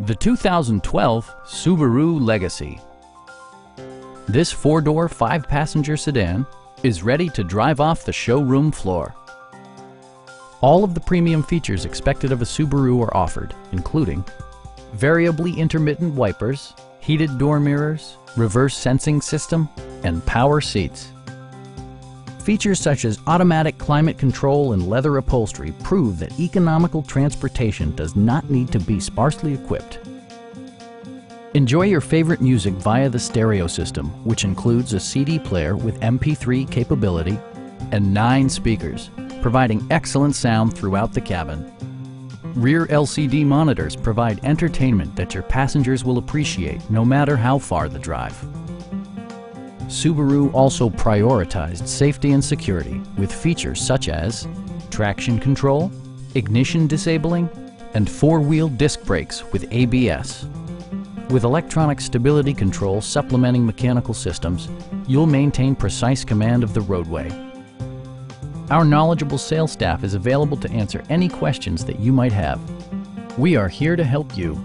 The 2012 Subaru Legacy. This four-door, five-passenger sedan is ready to drive off the showroom floor. All of the premium features expected of a Subaru are offered, including variably intermittent wipers, heated door mirrors, reverse sensing system, and power seats. Features such as automatic climate control and leather upholstery prove that economical transportation does not need to be sparsely equipped. Enjoy your favorite music via the stereo system, which includes a CD player with MP3 capability and nine speakers, providing excellent sound throughout the cabin. Rear LCD monitors provide entertainment that your passengers will appreciate no matter how far the drive. Subaru also prioritized safety and security with features such as traction control, ignition disabling, and four-wheel disc brakes with ABS. With electronic stability control supplementing mechanical systems, you'll maintain precise command of the roadway. Our knowledgeable sales staff is available to answer any questions that you might have. We are here to help you.